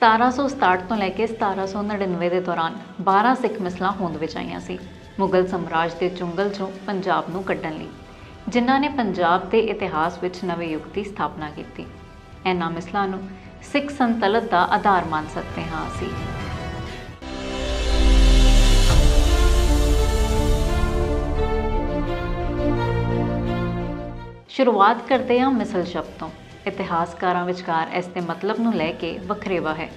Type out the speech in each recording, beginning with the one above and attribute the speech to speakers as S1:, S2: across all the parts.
S1: 1767 ਤੋਂ ਲੈ ਕੇ 1799 ਦੇ ਦੌਰਾਨ 12 ਸਿੱਖ ਮਿਸਲਾਂ ਹੋਂਦ ਵਿੱਚ ਆਈਆਂ ਸੀ, ਮੁਗਲ ਸਮਰਾਜ ਦੇ ਚੁੰਗਲ 'ਚੋਂ ਪੰਜਾਬ ਨੂੰ ਕੱਢਣ ਲਈ, ਜਿਨ੍ਹਾਂ ਨੇ ਪੰਜਾਬ ਦੇ ਇਤਿਹਾਸ ਵਿੱਚ ਨਵੇਂ ਯੁੱਗ ਦੀ ਸਥਾਪਨਾ ਕੀਤੀ। ਇਹਨਾਂ ਮਿਸਲਾਂ ਨੂੰ ਸਿੱਖ ਸੰਤਲਤ ਦਾ ਆਧਾਰ ਮੰਨ ਸਕਦੇ ਹਾਂ ਅਸੀਂ। ਸ਼ੁਰੂਆਤ ਕਰਦੇ ਹਾਂ ਮਿਸਲ ਸ਼ਬਦ ਤੋਂ। ਇਤਿਹਾਸਕਾਰਾਂ ਵਿਚਕਾਰ ਇਸ ਦੇ ਮਤਲਬ ਨੂੰ ਲੈ ਕੇ ਵਖਰੇਵਾ ਹੈ।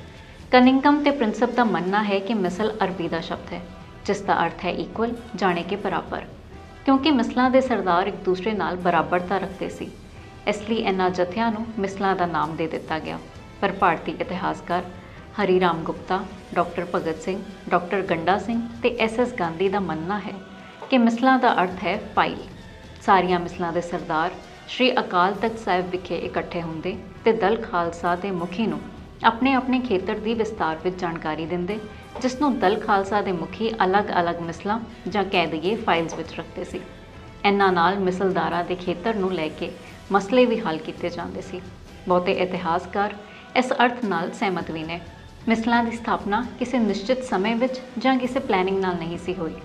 S1: ਕਨਿੰਗਮ ਤੇ ਪ੍ਰਿੰਸਪ ਦਾ ਮੰਨਣਾ ਹੈ ਕਿ ਮਿਸਲ ਅਰਬੀ ਦਾ ਸ਼ਬਦ ਹੈ, ਜਿਸ ਦਾ ਅਰਥ ਹੈ ਇਕੁਅਲ ਜਾਣੇ ਕਿ ਬਰਾਬਰ। ਕਿਉਂਕਿ ਮਿਸਲਾਂ ਦੇ ਸਰਦਾਰ ਇੱਕ ਦੂਸਰੇ ਨਾਲ ਬਰਾਬਰਤਾ ਰੱਖਦੇ ਸੀ। ਇਸ ਲਈ ਇਹਨਾਂ ਜਥਿਆਂ ਨੂੰ ਮਿਸਲਾਂ ਦਾ ਨਾਮ ਦੇ ਦਿੱਤਾ ਗਿਆ। ਪਰ ਭਾਰਤੀ ਇਤਿਹਾਸਕਾਰ ਹਰੀ ਰਾਮ ਗੁਪਤਾ, ਡਾਕਟਰ ਭਗਤ ਸਿੰਘ, ਡਾਕਟਰ ਗੰਡਾ ਸਿੰਘ ਤੇ ਐਸ ਐਸ ਗਾਂਧੀ ਦਾ ਮੰਨਣਾ ਹੈ ਕਿ ਮਿਸਲਾਂ ਦਾ ਅਰਥ ਹੈ ਫਾਈਲ ਸਾਰੀਆਂ ਮਿਸਲਾਂ ਦੇ ਸਰਦਾਰ ਸ਼੍ਰੀ ਅਕਾਲ ਤਖਤ ਸਾਹਿਬ ਵਿਖੇ ਇਕੱਠੇ ਹੁੰਦੇ ਤੇ ਦਲ ਖਾਲਸਾ ਦੇ ਮੁਖੀ ਨੂੰ ਆਪਣੇ ਆਪਣੇ ਖੇਤਰ ਦੀ ਵਿਸਤਾਰ ਵਿੱਚ ਜਾਣਕਾਰੀ ਦਿੰਦੇ, ਜਿਸ ਨੂੰ ਦਲ ਖਾਲਸਾ ਦੇ ਮੁਖੀ ਅਲੱਗ-ਅਲੱਗ ਮਿਸਲਾਂ ਜਾਂ ਕਹਿ ਦਈਏ ਫਾਈਲਸ ਵਿੱਚ ਰੱਖਦੇ ਸੀ। ਇਹਨਾਂ ਨਾਲ ਮਿਸਲਦਾਰਾਂ ਦੇ ਖੇਤਰ ਨੂੰ ਲੈ ਕੇ ਮਸਲੇ ਵੀ ਹੱਲ ਕੀਤੇ ਜਾਂਦੇ ਸੀ। ਬਹੁਤੇ ਇਤਿਹਾਸਕਾਰ ਇਸ ਅਰਥ ਨਾਲ ਸਹਿਮਤ ਵੀ ਨੇ। ਮਿਸਲਾਂ ਦੀ ਸਥਾਪਨਾ ਕਿਸੇ ਨਿਸ਼ਚਿਤ ਸਮੇਂ ਵਿੱਚ ਜਾਂ ਕਿਸੇ ਪਲੈਨਿੰਗ ਨਾਲ ਨਹੀਂ ਸੀ ਹੋਈ।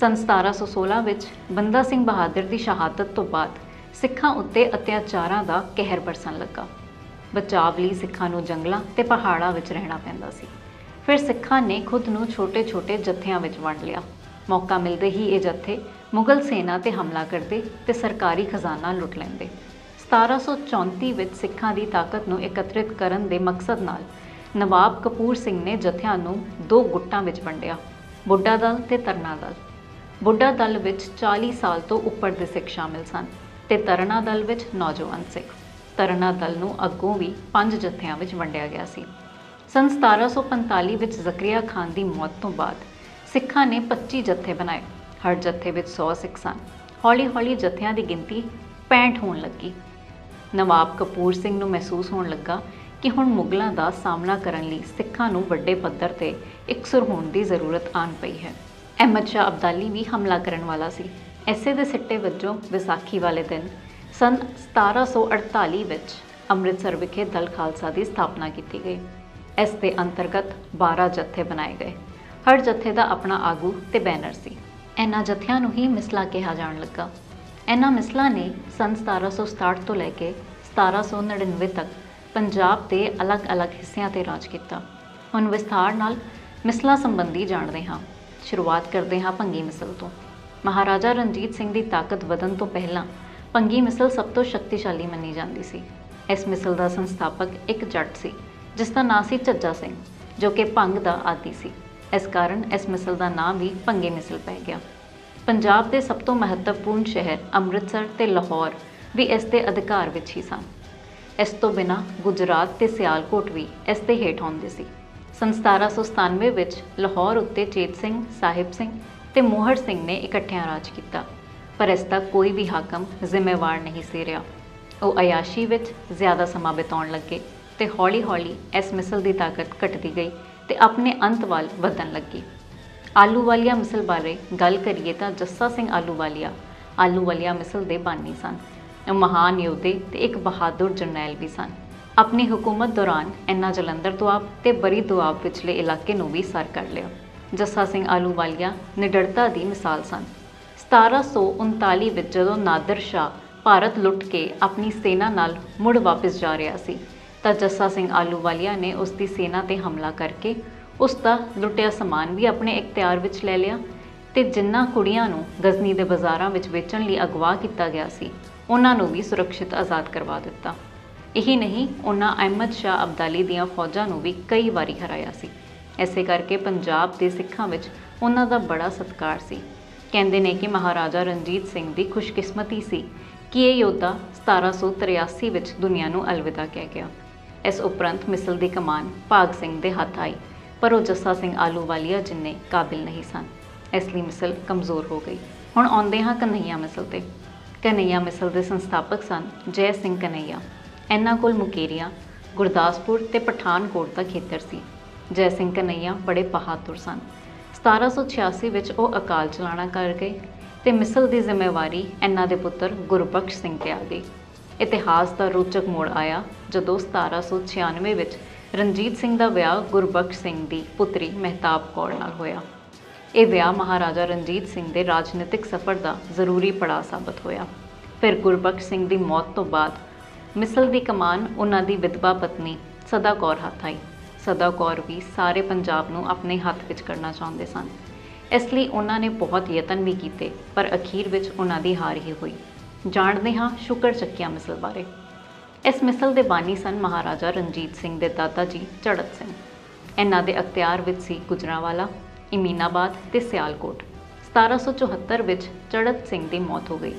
S1: ਸੰਨ 1716 ਵਿੱਚ ਬੰਦਾ ਸਿੰਘ ਬਹਾਦਰ ਦੀ ਸ਼ਹਾਦਤ ਤੋਂ ਬਾਅਦ ਸਿੱਖਾਂ ਉੱਤੇ ਅਤਿਆਚਾਰਾਂ ਦਾ ਕਹਿਰ ਬਰਸਣ ਲੱਗਾ। ਬਚਾਵ ਲਈ ਸਿੱਖਾਂ ਨੂੰ ਜੰਗਲਾਂ ਤੇ ਪਹਾੜਾਂ ਵਿੱਚ ਰਹਿਣਾ ਪੈਂਦਾ ਸੀ। ਫਿਰ ਸਿੱਖਾਂ ਨੇ ਖੁਦ ਨੂੰ ਛੋਟੇ-ਛੋਟੇ ਜਥਿਆਂ ਵਿੱਚ ਵੰਡ ਲਿਆ। ਮੌਕਾ ਮਿਲਦੇ ਹੀ ਇਹ ਜਥੇ ਮੁਗਲ ਸੈਨਾ ਤੇ ਹਮਲਾ ਕਰਦੇ ਤੇ ਸਰਕਾਰੀ ਖਜ਼ਾਨਾ ਲੁੱਟ ਲੈਂਦੇ। 1734 ਵਿੱਚ ਸਿੱਖਾਂ ਦੀ ਤਾਕਤ ਨੂੰ ਇਕੱਤਰਿਤ ਕਰਨ ਦੇ ਮਕਸਦ ਨਾਲ ਨਵਾਬ ਕਪੂਰ ਸਿੰਘ ਨੇ ਜਥਿਆਂ ਨੂੰ ਦੋ ਗੁੱਟਾਂ ਵਿੱਚ ਵੰਡਿਆ, ਬੁੱਢਾ ਦਲ ਤੇ ਤਰਨਾ ਦਲ। ਬੁੱਢਾ ਦਲ ਵਿੱਚ 40 ਸਾਲ ਤੋਂ ਉੱਪਰ ਦੇ ਸਿੱਖ ਸ਼ਾਮਿਲ ਸਨ। ਤੇ ਤਰਨਾ ਦਲ ਵਿੱਚ ਨੌਜਵਾਨ ਸਿੱਖ ਤਰਨਾ ਦਲ ਨੂੰ ਅੱਗੋਂ ਵੀ ਪੰਜ ਜਥਿਆਂ ਵਿੱਚ ਵੰਡਿਆ ਗਿਆ ਸੀ। ਸੰਨ 1745 ਵਿੱਚ ਜ਼ਕਰੀਆ ਖਾਨ ਦੀ ਮੌਤ ਤੋਂ ਬਾਅਦ ਸਿੱਖਾਂ ਨੇ 25 ਜਥੇ ਬਣਾਏ। ਹਰ ਜਥੇ ਵਿੱਚ 100 ਸਿੱਖ ਸਨ। ਹੌਲੀ-ਹੌਲੀ ਜਥਿਆਂ ਦੀ ਗਿਣਤੀ 65 ਹੋਣ ਲੱਗੀ। ਨਵਾਬ ਕਪੂਰ ਸਿੰਘ ਨੂੰ ਮਹਿਸੂਸ ਹੋਣ ਲੱਗਾ ਕਿ ਹੁਣ ਮੁਗਲਾਂ ਦਾ ਸਾਹਮਣਾ ਕਰਨ ਲਈ ਸਿੱਖਾਂ ਨੂੰ ਵੱਡੇ ਪੱਧਰ ਤੇ ਇਕਸੁਰ ਹੋਣ ਦੀ ਜ਼ਰੂਰਤ ਆਨ ਪਈ ਹੈ। ਅਹਿਮਦ ਸ਼ਾਹ ਅਬਦਾਲੀ ਵੀ ਹਮਲਾ ਕਰਨ ਵਾਲਾ ਸੀ। ਐਸੇ ਦੇ ਸਿੱਟੇ ਵਜੋਂ ਵਿਸਾਖੀ ਵਾਲੇ ਦਿਨ ਸਨ 1748 ਵਿੱਚ ਅੰਮ੍ਰਿਤਸਰ ਵਿਖੇ ਦਲ ਖਾਲਸਾ ਦੀ ਸਥਾਪਨਾ ਕੀਤੀ ਗਈ। ਇਸ ਦੇ ਅੰਤਰਗਤ 12 ਜਥੇ ਬਣਾਏ ਗਏ। ਹਰ ਜਥੇ ਦਾ ਆਪਣਾ ਆਗੂ ਤੇ ਬੈਨਰ ਸੀ। ਇਹਨਾਂ ਜਥਿਆਂ ਨੂੰ ਹੀ ਮਿਸਲਾ ਕਿਹਾ ਜਾਣ ਲੱਗਾ। ਇਹਨਾਂ ਮਿਸਲਾਂ ਨੇ ਸਨ 1767 ਤੋਂ ਲੈ ਕੇ 1799 ਤੱਕ ਪੰਜਾਬ ਦੇ ਅਲੱਗ-ਅਲੱਗ ਹਿੱਸਿਆਂ ਤੇ ਰਾਜ ਕੀਤਾ। ਹੁਣ ਵਿਸਥਾਰ ਨਾਲ ਮਿਸਲਾਂ ਸੰਬੰਧੀ ਜਾਣਦੇ ਹਾਂ। ਸ਼ੁਰੂਆਤ ਕਰਦੇ ਹਾਂ ਭੰਗੀ ਮਿਸਲ ਤੋਂ। ਮਹਾਰਾਜਾ ਰਣਜੀਤ ਸਿੰਘ ਦੀ ਤਾਕਤ ਵਧਣ ਤੋਂ ਪਹਿਲਾਂ ਪੰਗੀ ਮਿਸਲ ਸਭ ਤੋਂ ਸ਼ਕਤੀਸ਼ਾਲੀ ਮੰਨੀ ਜਾਂਦੀ ਸੀ। ਇਸ ਮਿਸਲ ਦਾ ਸੰਸਥਾਪਕ ਇੱਕ ਜੱਟ ਸੀ, ਜਿਸ ਦਾ ਨਾਂ ਸੀ ਝੱਜਾ ਸਿੰਘ, ਜੋ ਕਿ ਭੰਗ ਦਾ ਆਦੀ ਸੀ। ਇਸ ਕਾਰਨ ਇਸ ਮਿਸਲ ਦਾ ਨਾਮ ਵੀ ਭੰਗੀ ਮਿਸਲ ਪੈ ਗਿਆ। ਪੰਜਾਬ ਦੇ ਸਭ ਤੋਂ ਮਹੱਤਵਪੂਰਨ ਸ਼ਹਿਰ ਅੰਮ੍ਰਿਤਸਰ ਤੇ ਲਾਹੌਰ ਵੀ ਇਸ ਦੇ ਅਧਿਕਾਰ ਵਿੱਚ ਹੀ ਸਨ। ਇਸ ਤੋਂ ਬਿਨਾ ਗੁਜਰਾਤ ਤੇ ਸਿਆਲਕੋਟ ਵੀ ਇਸ ਦੇ ਹੇਠ ਆਉਂਦੇ ਸੀ। ਸੰਨ 1797 ਵਿੱਚ ਲਾਹੌਰ ਉੱਤੇ ਚੇਤ ਸਿੰਘ, ਸਾਹਿਬ ਸਿੰਘ ਤੇ ਮੋਹਰ ਸਿੰਘ ਨੇ ਇਕੱਠਿਆਂ ਰਾਜ ਕੀਤਾ, ਪਰ ਇਸ ਦਾ ਕੋਈ ਵੀ ਹਾਕਮ ਜ਼ਿੰਮੇਵਾਰ ਨਹੀਂ ਸੀ ਰਿਹਾ। ਉਹ ਅਯਾਸ਼ੀ ਵਿੱਚ ਜ਼ਿਆਦਾ ਸਮਾਂ ਬਿਤਾਉਣ ਲੱਗੇ ਤੇ ਹੌਲੀ-ਹੌਲੀ ਇਸ ਮਿਸਲ ਦੀ ਤਾਕਤ ਘਟਦੀ ਗਈ ਤੇ ਆਪਣੇ ਅੰਤ ਵੱਲ ਵਧਣ ਲੱਗੀ। ਆਲੂਵਾਲੀਆ ਮਿਸਲ ਬਾਰੇ ਗੱਲ ਕਰੀਏ ਤਾਂ ਜੱਸਾ ਸਿੰਘ ਆਲੂਵਾਲੀਆ ਆਲੂਵਾਲੀਆ ਮਿਸਲ ਦੇ ਬਾਨੀ ਸਨ। ਉਹ ਮਹਾਨ ਯੋਧੇ ਤੇ ਇੱਕ ਬਹਾਦਰ ਜਰਨੈਲ ਵੀ ਸਨ। ਆਪਣੀ ਹਕੂਮਤ ਦੌਰਾਨ ਇਹਨਾਂ ਜਲੰਧਰ ਦੁਆਬ ਤੇ ਬਰੀ ਦੁਆਬ ਵਿਚਲੇ ਇਲਾਕੇ ਨੂੰ ਵੀ ਸਰ ਕਰ ਲਿਆ। ਜੱਸਾ ਸਿੰਘ ਆਲੂਵਾਲੀਆ ਨਿਡਰਤਾ ਦੀ ਮਿਸਾਲ ਸਨ। 1739 ਵਿੱਚ ਜਦੋਂ ਨਾਦਰ ਸ਼ਾਹ ਭਾਰਤ ਲੁੱਟ ਕੇ ਆਪਣੀ ਸੈਨਾ ਨਾਲ ਮੁੜ ਵਾਪਸ ਜਾ ਰਿਹਾ ਸੀ, ਤਾਂ ਜੱਸਾ ਸਿੰਘ ਆਲੂਵਾਲੀਆ ਨੇ ਉਸ ਦੀ ਸੈਨਾ ਤੇ ਹਮਲਾ ਕਰਕੇ ਉਸ ਦਾ ਲੁੱਟਿਆ ਸਮਾਨ ਵੀ ਆਪਣੇ ਇਖਤਿਆਰ ਵਿੱਚ ਲੈ ਲਿਆ ਤੇ ਜਿੰਨਾ ਕੁੜੀਆਂ ਨੂੰ ਗਜ਼ਨੀ ਦੇ ਬਾਜ਼ਾਰਾਂ ਵਿੱਚ ਵੇਚਣ ਲਈ ਅਗਵਾ ਕੀਤਾ ਗਿਆ ਸੀ, ਉਹਨਾਂ ਨੂੰ ਵੀ ਸੁਰੱਖਿਅਤ ਆਜ਼ਾਦ ਕਰਵਾ ਦਿੱਤਾ। ਇਹੀ ਨਹੀਂ, ਉਹਨਾਂ ਅਹਿਮਦ ਸ਼ਾਹ ਅਬਦਾਲੀ ਦੀਆਂ ਫੌਜਾਂ ਨੂੰ ਵੀ ਕਈ ਵਾਰੀ ਹਰਾਇਆ ਸੀ। ਐਸੇ ਕਰਕੇ ਪੰਜਾਬ ਦੇ ਸਿੱਖਾਂ ਵਿੱਚ ਉਹਨਾਂ ਦਾ ਬੜਾ ਸਤਿਕਾਰ ਸੀ। ਕਹਿੰਦੇ ਨੇ ਕਿ ਮਹਾਰਾਜਾ ਰਣਜੀਤ ਸਿੰਘ ਦੀ ਖੁਸ਼ਕਿਸਮਤੀ ਸੀ ਕਿ ਇਹ ਯੋਧਾ 1783 ਵਿੱਚ ਦੁਨੀਆ ਨੂੰ ਅਲਵਿਦਾ ਕਹਿ ਗਿਆ। ਇਸ ਉਪਰੰਤ ਮਿਸਲ ਦੀ ਕਮਾਨ ਭਾਗ ਸਿੰਘ ਦੇ ਹੱਥ ਆਈ, ਪਰ ਉਹ ਜੱਸਾ ਸਿੰਘ ਆਲੂਵਾਲੀਆ ਜਿੰਨੇ ਕਾਬਿਲ ਨਹੀਂ ਸਨ। ਇਸ ਲਈ ਮਿਸਲ ਕਮਜ਼ੋਰ ਹੋ ਗਈ। ਹੁਣ ਆਉਂਦੇ ਹਾਂ ਕਨਈਆ ਮਿਸਲ ਤੇ। ਕਨਈਆ ਮਿਸਲ ਦੇ ਸੰਸਥਾਪਕ ਸਨ ਜੈ ਸਿੰਘ ਕਨਈਆ ਇਹਨਾਂ ਕੋਲ ਮੁਕੇਰੀਆਂ, ਗੁਰਦਾਸਪੁਰ ਤੇ ਪਠਾਨਕੋਟ ਦਾ ਖੇਤਰ ਸੀ। ਜੈ ਸਿੰਘ ਕਨਈਆ ਬੜੇ ਬਹਾਦਰ ਸਨ। 1786 ਵਿੱਚ ਉਹ ਅਕਾਲ ਚਲਾਣਾ ਕਰ ਗਏ ਤੇ ਮਿਸਲ ਦੀ ਜ਼ਿੰਮੇਵਾਰੀ ਇਹਨਾਂ ਦੇ ਪੁੱਤਰ ਗੁਰਬਖਸ਼ ਸਿੰਘ ਤੇ ਆ ਗਈ। ਇਤਿਹਾਸ ਦਾ ਰੋਚਕ ਮੋੜ ਆਇਆ ਜਦੋਂ 1796 ਵਿੱਚ ਰਣਜੀਤ ਸਿੰਘ ਦਾ ਵਿਆਹ ਗੁਰਬਖਸ਼ ਸਿੰਘ ਦੀ ਪੁੱਤਰੀ ਮਹਿਤਾਬ ਕੌਰ ਨਾਲ ਹੋਇਆ। ਇਹ ਵਿਆਹ ਮਹਾਰਾਜਾ ਰਣਜੀਤ ਸਿੰਘ ਦੇ ਰਾਜਨੀਤਿਕ ਸਫ਼ਰ ਦਾ ਜ਼ਰੂਰੀ ਪੜਾਅ ਸਾਬਤ ਹੋਇਆ। ਫਿਰ ਗੁਰਬਖਸ਼ ਸਿੰਘ ਦੀ ਮੌਤ ਤੋਂ ਬਾਅਦ ਮਿਸਲ ਦੀ ਕਮਾਨ ਉਹਨਾਂ ਦੀ ਵਿਧਵਾ ਪਤਨੀ ਸਦਾ ਕੌਰ ਹੱਥ ਆਈ। ਸਦਾ ਕੌਰ ਵੀ ਸਾਰੇ ਪੰਜਾਬ ਨੂੰ ਆਪਣੇ ਹੱਥ ਵਿੱਚ ਕਰਨਾ ਚਾਹੁੰਦੇ ਸਨ। ਇਸ ਲਈ ਉਹਨਾਂ ਨੇ ਬਹੁਤ ਯਤਨ ਵੀ ਕੀਤੇ, ਪਰ ਅਖੀਰ ਵਿੱਚ ਉਹਨਾਂ ਦੀ ਹਾਰ ਹੀ ਹੋਈ। ਜਾਣਦੇ ਹਾਂ ਸ਼ੁਕਰ ਚੱਕਿਆ ਮਿਸਲ ਬਾਰੇ। ਇਸ ਮਿਸਲ ਦੇ ਬਾਨੀ ਸਨ ਮਹਾਰਾਜਾ ਰਣਜੀਤ ਸਿੰਘ ਦੇ ਦਾਦਾ ਜੀ ਚੜਤ ਸਿੰਘ। ਇਹਨਾਂ ਦੇ ਅਖਤਿਆਰ ਵਿੱਚ ਸੀ ਗੁਜਰਾਵਾਲਾ, ਇਮੀਨਾਬਾਦ ਤੇ ਸਿਆਲਕੋਟ। 1774 ਵਿੱਚ ਚੜਤ ਸਿੰਘ ਦੀ ਮੌਤ ਹੋ ਗਈ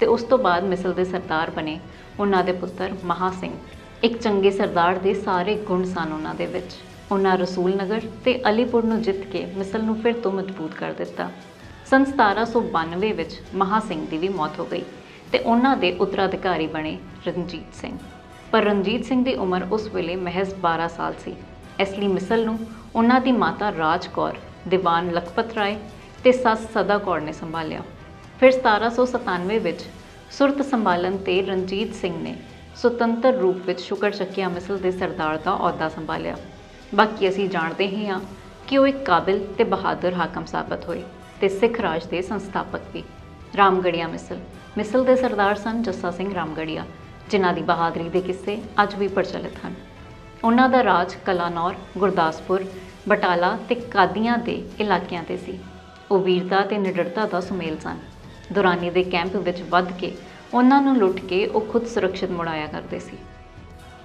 S1: ਤੇ ਉਸ ਤੋਂ ਬਾਅਦ ਮਿਸਲ ਦੇ ਸਰਦਾਰ ਬਣੇ ਉਹਨਾਂ ਦੇ ਪੁੱਤਰ ਮਹਾ ਸਿੰਘ। ਇੱਕ ਚੰਗੇ ਸਰਦਾਰ ਦੇ ਸਾਰੇ ਗੁਣ ਸਨ ਉਹਨਾਂ ਦੇ ਵਿੱਚ। ਉਹਨਾਂ ਰਸੂਲ ਨਗਰ ਤੇ ਅਲੀਪੁਰ ਨੂੰ ਜਿੱਤ ਕੇ ਮਿਸਲ ਨੂੰ ਫਿਰ ਤੋਂ ਮਜ਼ਬੂਤ ਕਰ ਦਿੱਤਾ। ਸਨ 1792 ਵਿੱਚ ਮਹਾ ਸਿੰਘ ਦੀ ਵੀ ਮੌਤ ਹੋ ਗਈ ਤੇ ਉਹਨਾਂ ਦੇ ਉੱਤਰਾਧਿਕਾਰੀ ਬਣੇ ਰਣਜੀਤ ਸਿੰਘ। ਪਰ ਰਣਜੀਤ ਸਿੰਘ ਦੀ ਉਮਰ ਉਸ ਵੇਲੇ ਮਹਿਜ਼ 12 ਸਾਲ ਸੀ। ਇਸ ਲਈ ਮਿਸਲ ਨੂੰ ਉਹਨਾਂ ਦੀ ਮਾਤਾ ਰਾਜ ਕੌਰ, ਦੀਵਾਨ ਲਖਪਤ ਰਾਏ ਤੇ ਸੱਸ ਸਦਾ ਕੌਰ ਨੇ ਸੰਭਾਲਿਆ। ਫਿਰ 1797 ਵਿੱਚ ਸੁਰਤ ਸੰਭਾਲਣ ਤੇ ਰਣਜੀਤ ਸਿੰਘ ਨੇ ਸੁਤੰਤਰ ਰੂਪ ਵਿੱਚ ਸ਼ੁਕਰ ਚੱਕਿਆ ਮਿਸਲ ਦੇ ਸਰਦਾਰ ਦਾ ਅਹੁਦਾ ਸੰਭਾਲਿਆ। ਬਾਕੀ ਅਸੀਂ ਜਾਣਦੇ ਹੀ ਹਾਂ ਕਿ ਉਹ ਇੱਕ ਕਾਬਿਲ ਤੇ ਬਹਾਦਰ ਹਾਕਮ ਸਾਬਤ ਹੋਏ ਤੇ ਸਿੱਖ ਰਾਜ ਦੇ ਸੰਸਥਾਪਕ ਵੀ। ਰਾਮਗੜੀਆ ਮਿਸਲ। ਮਿਸਲ ਦੇ ਸਰਦਾਰ ਸਨ ਜੱਸਾ ਸਿੰਘ ਰਾਮਗੜੀਆ ਜਿਨ੍ਹਾਂ ਦੀ ਬਹਾਦਰੀ ਦੇ ਕਿੱਸੇ ਅੱਜ ਵੀ ਪ੍ਰਚਲਿਤ ਹਨ। ਉਹਨਾਂ ਦਾ ਰਾਜ ਕਲਾਨੌਰ, ਗੁਰਦਾਸਪੁਰ, ਬਟਾਲਾ ਤੇ ਕਾਦੀਆਂ ਦੇ ਇਲਾਕਿਆਂ ਤੇ ਸੀ। ਉਹ ਵੀਰਤਾ ਤੇ ਨਿਡਰਤਾ ਦਾ ਸੁਮੇਲ ਸਨ। ਦੌਰਾਨੀ ਦੇ ਕੈਂਪ ਵਿੱਚ ਵੱਧ ਕੇ ਉਹਨਾਂ ਨੂੰ ਲੁੱਟ ਕੇ ਉਹ ਖੁਦ ਸੁਰੱਖਿਅਤ ਮੁੜਾਇਆ ਕਰਦੇ ਸੀ।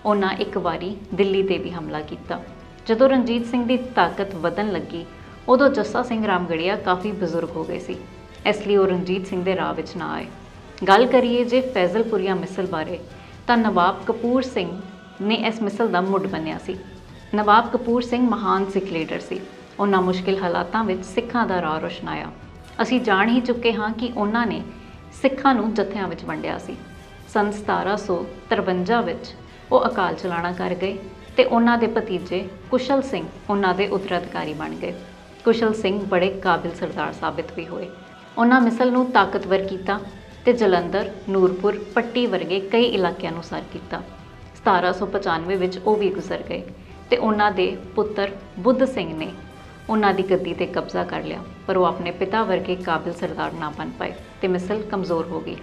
S1: ਉਹਨਾਂ ਇੱਕ ਵਾਰੀ ਦਿੱਲੀ ਤੇ ਵੀ ਹਮਲਾ ਕੀਤਾ। ਜਦੋਂ ਰਣਜੀਤ ਸਿੰਘ ਦੀ ਤਾਕਤ ਵਧਣ ਲੱਗੀ, ਉਦੋਂ ਜੱਸਾ ਸਿੰਘ ਰਾਮਗੜੀਆ ਕਾਫੀ ਬਜ਼ੁਰਗ ਹੋ ਗਏ ਸੀ। ਇਸ ਲਈ ਉਹ ਰਣਜੀਤ ਸਿੰਘ ਦੇ ਰਾਹ ਵਿੱਚ ਨਾ ਆਏ। ਗੱਲ ਕਰੀਏ ਜੇ ਫੈਜ਼ਲਪੁਰੀਆ ਮਿਸਲ ਬਾਰੇ, ਤਾਂ ਨਵਾਬ ਕਪੂਰ ਸਿੰਘ ਨੇ ਇਸ ਮਿਸਲ ਦਾ ਮੁੱਢ ਬੰਨਿਆ ਸੀ। ਨਵਾਬ ਕਪੂਰ ਸਿੰਘ ਮਹਾਨ ਸਿੱਖ ਲੀਡਰ ਸੀ। ਉਹਨਾਂ ਮੁਸ਼ਕਿਲ ਹਾਲਾਤਾਂ ਵਿੱਚ ਸਿੱਖਾਂ ਦਾ ਰਾਹ ਰੋਸ਼ਨਾਇਆ। ਅਸੀਂ ਜਾਣ ਹੀ ਚੁੱਕੇ ਹਾਂ ਕਿ ਉਹਨਾਂ ਨੇ ਸਿੱਖਾਂ ਨੂੰ ਜਥਿਆਂ ਵਿੱਚ ਵੰਡਿਆ ਸੀ। ਸਨ 1753 ਵਿੱਚ ਉਹ ਅਕਾਲ ਚਲਾਣਾ ਕਰ ਗਏ ਤੇ ਉਹਨਾਂ ਦੇ ਭਤੀਜੇ ਕੁਸ਼ਲ ਸਿੰਘ ਉਹਨਾਂ ਦੇ ਉੱਤਰਾਧਿਕਾਰੀ ਬਣ ਗਏ। ਕੁਸ਼ਲ ਸਿੰਘ ਬੜੇ ਕਾਬਿਲ ਸਰਦਾਰ ਸਾਬਿਤ ਵੀ ਹੋਏ। ਉਹਨਾਂ ਮਿਸਲ ਨੂੰ ਤਾਕਤਵਰ ਕੀਤਾ ਤੇ ਜਲੰਧਰ, ਨੂਰਪੁਰ, ਪੱਟੀ ਵਰਗੇ ਕਈ ਇਲਾਕਿਆਂ ਨੂੰ ਸਰ ਕੀਤਾ। 1795 ਵਿੱਚ ਉਹ ਵੀ ਗੁਜ਼ਰ ਗਏ ਤੇ ਉਹਨਾਂ ਦੇ ਪੁੱਤਰ ਬੁੱਧ ਸਿੰਘ ਨੇ ਉਹਨਾਂ ਦੀ ਗੱਦੀ ਤੇ ਕਬਜ਼ਾ ਕਰ ਲਿਆ, ਪਰ ਉਹ ਆਪਣੇ ਪਿਤਾ ਵਰਗੇ ਕਾਬਿਲ ਸਰਦਾਰ ਨਾ ਬਣ ਪਾਏ ਤੇ ਮਿਸਲ ਕਮਜ਼ੋਰ ਹੋ ਗਈ।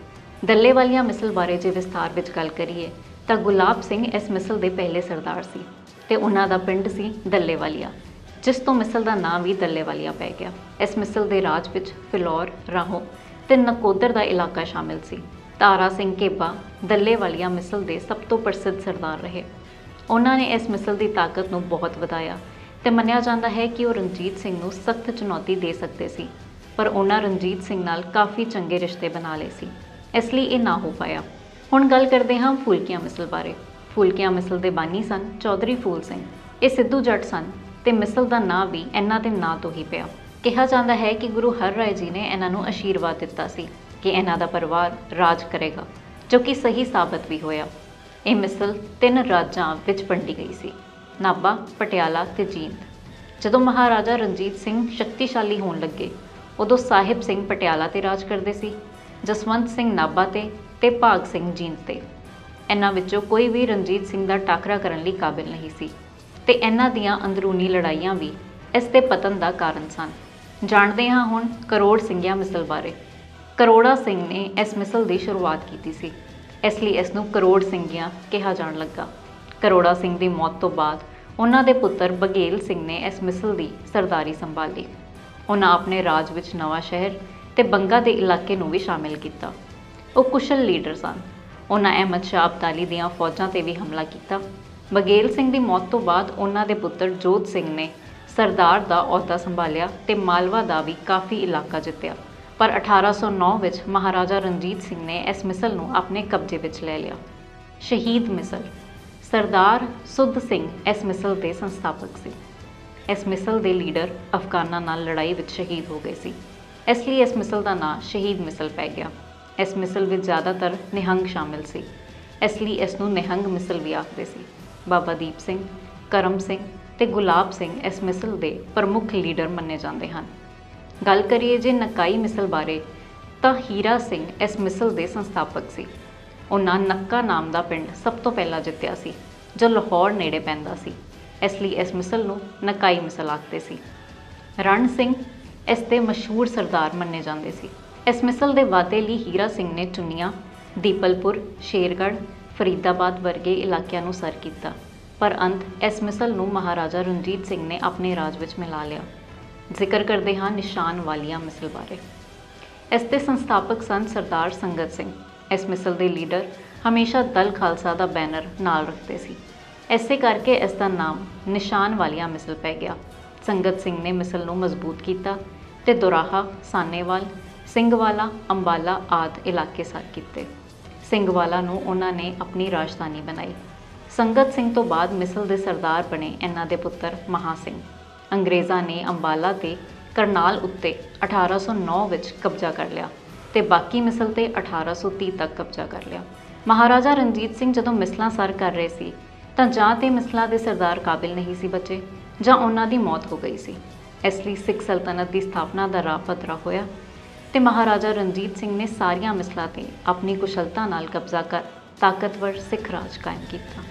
S1: ਦੱਲੇ ਵਾਲੀਆਂ ਮਿਸਲ ਬਾਰੇ ਜੇ ਵਿਸਥਾਰ ਵਿੱਚ ਗੱਲ ਕਰੀਏ, ਤਾਂ ਗੁਲਾਬ ਸਿੰਘ ਇਸ ਮਿਸਲ ਦੇ ਪਹਿਲੇ ਸਰਦਾਰ ਸੀ ਤੇ ਉਹਨਾਂ ਦਾ ਪਿੰਡ ਸੀ ਦੱਲੇ ਵਾਲੀਆ, ਜਿਸ ਤੋਂ ਮਿਸਲ ਦਾ ਨਾਮ ਵੀ ਦੱਲੇ ਵਾਲੀਆ ਪੈ ਗਿਆ। ਇਸ ਮਿਸਲ ਦੇ ਰਾਜ ਵਿੱਚ ਫਿਲੌਰ, ਰਾਹੋਂ ਤੇ ਨਕੋਦਰ ਦਾ ਇਲਾਕਾ ਸ਼ਾਮਿਲ ਸੀ। ਤਾਰਾ ਸਿੰਘ ਕੇਬਾ ਦੱਲੇ ਵਾਲੀਆ ਮਿਸਲ ਦੇ ਸਭ ਤੋਂ ਪ੍ਰਸਿੱਧ ਸਰਦਾਰ ਰਹੇ। ਉਹਨਾਂ ਨੇ ਇਸ ਮਿਸਲ ਦੀ ਤਾਕਤ ਨੂੰ ਬਹੁਤ ਵਧਾਇਆ ਤੇ ਮੰਨਿਆ ਜਾਂਦਾ ਹੈ ਕਿ ਉਹ ਰਣਜੀਤ ਸਿੰਘ ਨੂੰ ਸਖਤ ਚੁਣੌਤੀ ਦੇ ਸਕਦੇ ਸੀ, ਪਰ ਉਹਨਾਂ ਰਣਜੀਤ ਸਿੰਘ ਨਾਲ ਕਾਫੀ ਚੰਗੇ ਰਿਸ਼ਤੇ ਬਣਾ ਲਏ ਸੀ, ਇਸ ਲਈ ਇਹ ਨਾ ਹੋ ਪਾਇਆ। ਹੁਣ ਗੱਲ ਕਰਦੇ ਹਾਂ ਫੂਲਕੀਆਂ ਮਿਸਲ ਬਾਰੇ। ਫੂਲਕੀਆਂ ਮਿਸਲ ਦੇ ਬਾਨੀ ਸਨ ਚੌਧਰੀ ਫੂਲ ਸਿੰਘ। ਇਹ ਸਿੱਧੂ ਜੱਟ ਸਨ ਤੇ ਮਿਸਲ ਦਾ ਨਾਂ ਵੀ ਇਹਨਾਂ ਦੇ ਨਾਂ ਤੋਂ ਹੀ ਪਿਆ। ਕਿਹਾ ਜਾਂਦਾ ਹੈ ਕਿ ਗੁਰੂ ਹਰ ਰਾਏ ਜੀ ਨੇ ਇਹਨਾਂ ਨੂੰ ਅਸ਼ੀਰਵਾਦ ਦਿੱਤਾ ਸੀ ਕਿ ਇਹਨਾਂ ਦਾ ਪਰਿਵਾਰ ਰਾਜ ਕਰੇਗਾ, ਜੋ ਕਿ ਸਹੀ ਸਾਬਤ ਵੀ ਹੋਇਆ। ਇਹ ਮਿਸਲ ਤਿੰਨ ਰਾਜਾਂ ਵਿੱਚ ਵੰਡੀ ਗਈ ਸੀ। ਨਾਭਾ, ਪਟਿਆਲਾ ਤੇ ਜੀਂਦ। ਜਦੋਂ ਮਹਾਰਾਜਾ ਰਣਜੀਤ ਸਿੰਘ ਸ਼ਕਤੀਸ਼ਾਲੀ ਹੋਣ ਲੱਗੇ, ਉਦੋਂ ਸਾਹਿਬ ਸਿੰਘ ਪਟਿਆਲਾ ਤੇ ਰਾਜ ਕਰਦੇ ਸੀ, ਜਸਵੰਤ ਸਿੰਘ ਨਾਭਾ ਤੇ ਤੇ ਭਾਗ ਸਿੰਘ ਜੀਂਦ ਤੇ। ਇਹਨਾਂ ਵਿੱਚੋਂ ਕੋਈ ਵੀ ਰਣਜੀਤ ਸਿੰਘ ਦਾ ਟਾਕਰਾ ਕਰਨ ਲਈ ਕਾਬਿਲ ਨਹੀਂ ਸੀ ਤੇ ਇਹਨਾਂ ਦੀਆਂ ਅੰਦਰੂਨੀ ਲੜਾਈਆਂ ਵੀ ਇਸ ਦੇ ਪਤਨ ਦਾ ਕਾਰਨ ਸਨ। ਜਾਣਦੇ ਹਾਂ ਹੁਣ ਕਰੋੜ ਸਿੰਘਿਆ ਮਿਸਲ ਬਾਰੇ। ਕਰੋੜਾ ਸਿੰਘ ਨੇ ਇਸ ਮਿਸਲ ਦੀ ਸ਼ੁਰੂਆਤ ਕੀਤੀ ਸੀ। ਇਸ ਲਈ ਇਸ ਨੂੰ ਕਰੋੜ ਸਿੰਘਿਆ ਕਿਹਾ ਜਾਣ ਲੱਗਾ। ਕਰੋੜਾ ਸਿੰਘ ਦੀ ਮੌਤ ਤੋਂ ਬਾਅਦ ਉਹਨਾਂ ਦੇ ਪੁੱਤਰ ਬਗੇਲ ਸਿੰਘ ਨੇ ਇਸ ਮਿਸਲ ਦੀ ਸਰਦਾਰੀ ਸੰਭਾਲੀ। ਉਹਨਾਂ ਆਪਣੇ ਰਾਜ ਵਿੱਚ ਨਵਾਂ ਸ਼ਹਿਰ ਤੇ ਬੰਗਾ ਦੇ ਇਲਾਕੇ ਨੂੰ ਵੀ ਸ਼ਾਮਿਲ ਕੀਤਾ। ਉਹ ਕੁਸ਼ਲ ਲੀਡਰ ਸਨ। ਉਹਨਾਂ ਅਹਿਮਦ ਸ਼ਾਹ ਅਬਦਾਲੀ ਦੀਆਂ ਫੌਜਾਂ ਤੇ ਵੀ ਹਮਲਾ ਕੀਤਾ। ਬਗੇਲ ਸਿੰਘ ਦੀ ਮੌਤ ਤੋਂ ਬਾਅਦ ਉਹਨਾਂ ਦੇ ਪੁੱਤਰ ਜੋਤ ਸਿੰਘ ਨੇ ਸਰਦਾਰ ਦਾ ਅਹੁਦਾ ਸੰਭਾਲਿਆ ਤੇ ਮਾਲਵਾ ਦਾ ਵੀ ਕਾਫੀ ਇਲਾਕਾ ਜਿੱਤਿਆ। ਪਰ 1809 ਵਿੱਚ ਮਹਾਰਾਜਾ ਰਣਜੀਤ ਸਿੰਘ ਨੇ ਇਸ ਮਿਸਲ ਨੂੰ ਆਪਣੇ ਕਬਜ਼ੇ ਵਿੱਚ ਲੈ ਲਿਆ। ਸ਼ਹੀਦ ਮਿਸਲ ਸਰਦਾਰ ਸੁੱਧ ਸਿੰਘ ਇਸ ਮਿਸਲ ਦੇ ਸੰਸਥਾਪਕ ਸੀ। ਇਸ ਮਿਸਲ ਦੇ ਲੀਡਰ ਅਫਗਾਨਾਂ ਨਾਲ ਲੜਾਈ ਵਿੱਚ ਸ਼ਹੀਦ ਹੋ ਗਏ ਸੀ। ਇਸ ਲਈ ਇਸ ਮਿਸਲ ਦਾ ਨਾਂ ਸ਼ਹੀਦ ਮਿਸਲ ਪੈ ਗਿਆ। ਇਸ ਮਿਸਲ ਵਿੱਚ ਜ਼ਿਆਦਾਤਰ ਨਿਹੰਗ ਸ਼ਾਮਿਲ ਸੀ। ਇਸ ਲਈ ਇਸ ਨੂੰ ਨਿਹੰਗ ਮਿਸਲ ਵੀ ਆਖਦੇ ਸੀ। ਬਾਬਾ ਦੀਪ ਸਿੰਘ, ਕਰਮ ਸਿੰਘ ਤੇ ਗੁਲਾਬ ਸਿੰਘ ਇਸ ਮਿਸਲ ਦੇ ਪ੍ਰਮੁੱਖ ਲੀਡਰ ਮੰਨੇ ਜਾਂਦੇ ਹਨ। ਗੱਲ ਕਰੀਏ ਜੇ ਨਕਾਈ ਮਿਸਲ ਬਾਰੇ, ਤਾਂ ਹੀਰਾ ਸਿੰਘ ਇਸ ਮਿਸਲ ਦੇ ਸੰਸਥਾਪਕ ਸੀ। ਉਹਨਾਂ ਨੱਕਾ ਨਾਮ ਦਾ ਪਿੰਡ ਸਭ ਤੋਂ ਪਹਿਲਾਂ ਜਿੱਤਿਆ ਸੀ, ਜੋ ਲਾਹੌਰ ਨੇੜੇ ਪੈਂਦਾ ਸੀ। ਇਸ ਲਈ ਇਸ ਮਿਸਲ ਨੂੰ ਨਕਾਈ ਮਿਸਲ ਆਖਦੇ ਸੀ। ਰਣ ਸਿੰਘ ਇਸ ਦੇ ਮਸ਼ਹੂਰ ਸਰਦਾਰ ਮੰਨੇ ਜਾਂਦੇ ਸੀ। ਇਸ ਮਿਸਲ ਦੇ ਵਾਅਦੇ ਲਈ ਹੀਰਾ ਸਿੰਘ ਨੇ ਚੁੰਨੀਆਂ, ਦੀਪਲਪੁਰ, ਸ਼ੇਰਗੜ੍ਹ, ਫਰੀਦਾਬਾਦ ਵਰਗੇ ਇਲਾਕਿਆਂ ਨੂੰ ਸਰ ਕੀਤਾ। ਪਰ ਅੰਤ ਇਸ ਮਿਸਲ ਨੂੰ ਮਹਾਰਾਜਾ ਰਣਜੀਤ ਸਿੰਘ ਨੇ ਆਪਣੇ ਰਾਜ ਵਿੱਚ ਮਿਲਾ ਲਿਆ। ਜ਼ਿਕਰ ਕਰਦੇ ਹਾਂ ਨਿਸ਼ਾਨ ਵਾਲੀਆਂ ਮਿਸਲ ਬਾਰੇ। ਇਸ ਦੇ ਸੰਸਥਾਪਕ ਸਨ ਸਰਦਾਰ ਸੰਗਤ ਸਿੰਘ। ਇਸ ਮਿਸਲ ਦੇ ਲੀਡਰ ਹਮੇਸ਼ਾ ਦਲ ਖਾਲਸਾ ਦਾ ਬੈਨਰ ਨਾਲ ਰੱਖਦੇ ਸੀ। ਐਸੇ ਕਰਕੇ ਇਸ ਦਾ ਨਾਮ ਨਿਸ਼ਾਨ ਵਾਲੀਆਂ ਮਿਸਲ ਪੈ ਗਿਆ। ਸੰਗਤ ਸਿੰਘ ਨੇ ਮਿਸਲ ਨੂੰ ਮਜ਼ਬੂਤ ਕੀਤਾ ਤੇ ਦੁਰਾਹਾ, ਸਾਨੇਵਾਲ, ਸਿੰਘਵਾਲਾ, ਅੰਬਾਲਾ ਆਦ ਇਲਾਕੇ ਸਰ ਕੀਤੇ। ਸਿੰਘਵਾਲਾ ਨੂੰ ਉਹਨਾਂ ਨੇ ਆਪਣੀ ਰਾਜਧਾਨੀ ਬਣਾਈ। ਸੰਗਤ ਸਿੰਘ ਤੋਂ ਬਾਅਦ ਮਿਸਲ ਦੇ ਸਰਦਾਰ ਬਣੇ ਇਹਨਾਂ ਦੇ ਪੁੱਤਰ ਮਹਾ ਸਿੰਘ। ਅੰਗਰੇਜ਼ਾਂ ਨੇ ਅੰਬਾਲਾ ਤੇ ਕਰਨਾਲ ਉੱਤੇ 1809 ਵਿੱਚ ਕਬਜ਼ਾ ਕਰ ਲਿਆ। ਤੇ ਬਾਕੀ ਮਿਸਲ ਤੇ 1830 ਤੱਕ ਕਬਜ਼ਾ ਕਰ ਲਿਆ। ਮਹਾਰਾਜਾ ਰਣਜੀਤ ਸਿੰਘ ਜਦੋਂ ਮਿਸਲਾਂ ਸਰ ਕਰ ਰਹੇ ਸੀ, ਤਾਂ ਜਾਂ ਤੇ ਮਿਸਲਾਂ ਦੇ ਸਰਦਾਰ ਕਾਬਿਲ ਨਹੀਂ ਸੀ ਬਚੇ, ਜਾਂ ਉਹਨਾਂ ਦੀ ਮੌਤ ਹੋ ਗਈ ਸੀ। ਇਸ ਲਈ ਸਿੱਖ ਸਲਤਨਤ ਦੀ ਸਥਾਪਨਾ ਦਾ ਰਾਹ ਪੱਧਰਾ ਹੋਇਆ ਤੇ ਮਹਾਰਾਜਾ ਰਣਜੀਤ ਸਿੰਘ ਨੇ ਸਾਰੀਆਂ ਮਿਸਲਾਂ ਤੇ ਆਪਣੀ ਕੁਸ਼ਲਤਾ ਨਾਲ ਕਬਜ਼ਾ ਕਰ ਤਾਕਤਵਰ ਸਿੱਖ ਰਾਜ ਕਾਇਮ ਕੀਤਾ।